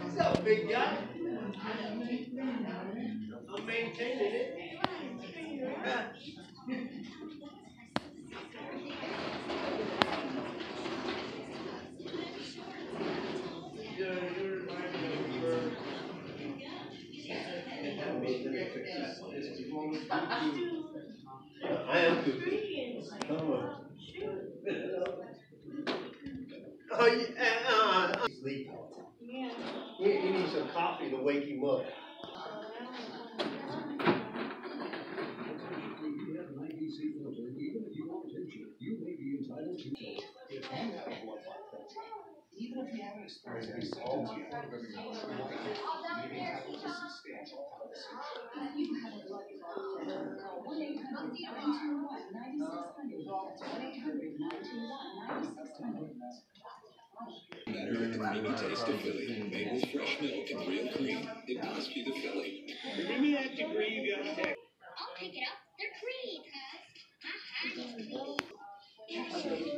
What's up, big guy? I'm maintaining it. I am cooking. Oh, yeah, uh. Sleep. Needs some coffee to wake him up. Even if you haven't experienced yet, you have a substantial 1 800 921 taste of Philly. Made with fresh milk and real cream. It must be the Philly. Give me that degree you got there. I'll pick it up. They're cream, huh? Ha ha.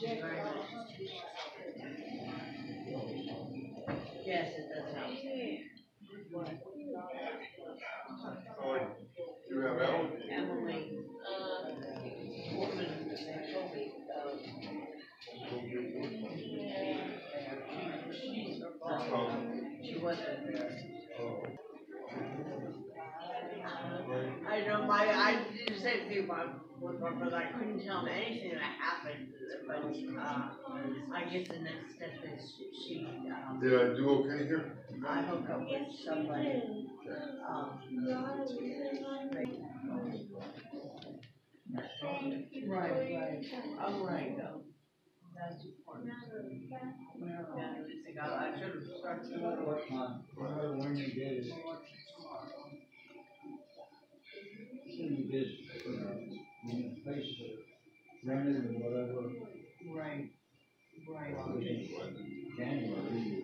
Yes, it does help. You have one? Emily, uh, woman, me, uh. She wasn't there. I know my, I did the same thing my, with my brother, I couldn't tell him anything that happened, but, uh, I guess the next step is she, um, Did I do okay here? I hook up with somebody, um. Right, right, oh, right, um, that's important. Yeah, I just think I, I should have started to work on. when you get it. Send you this, uh, in the face of rented or whatever, Right, right. January,